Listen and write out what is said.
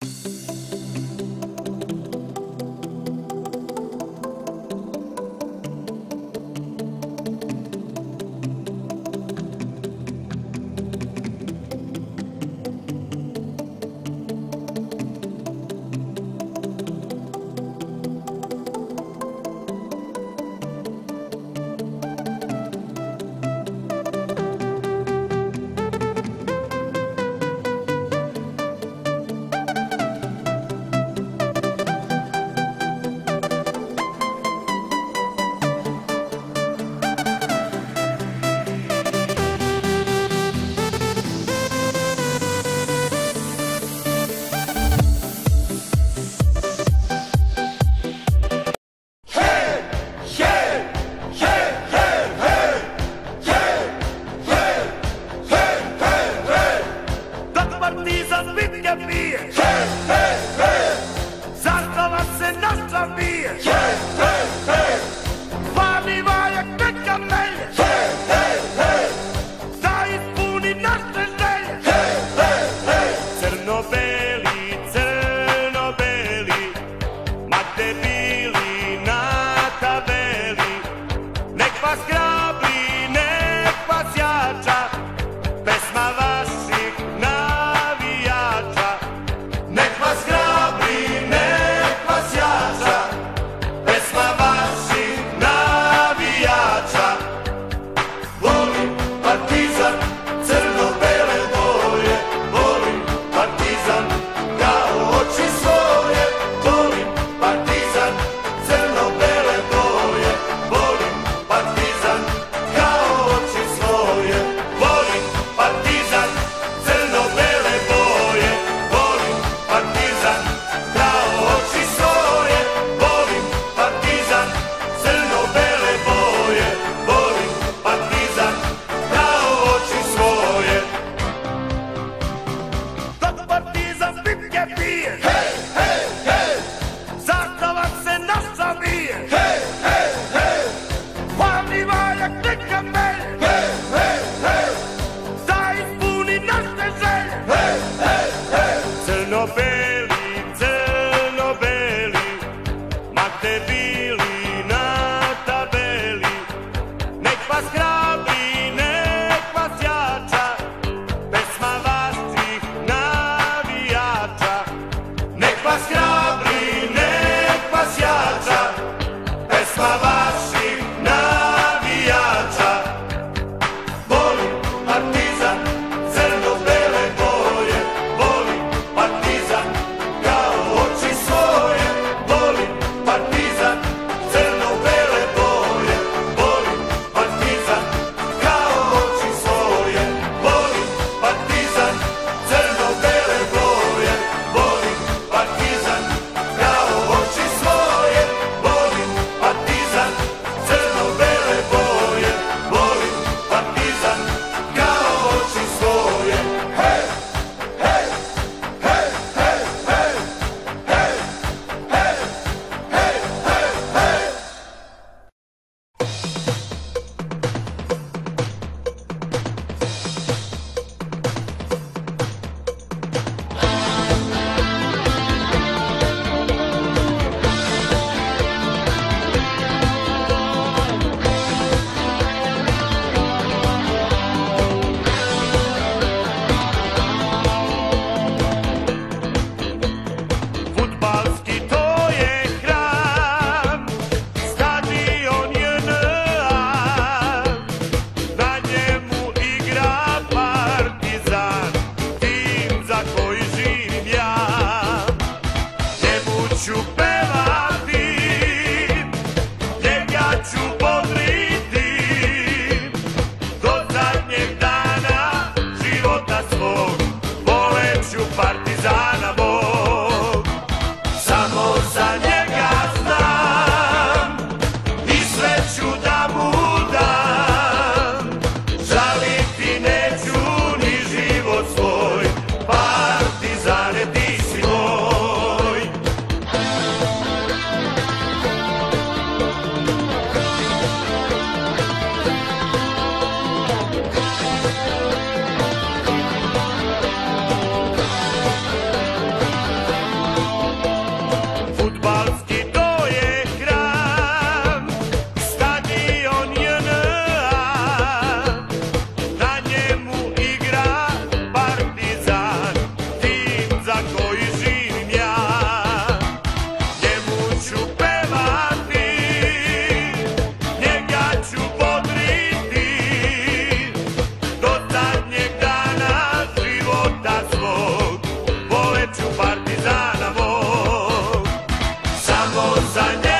Pascal vamos a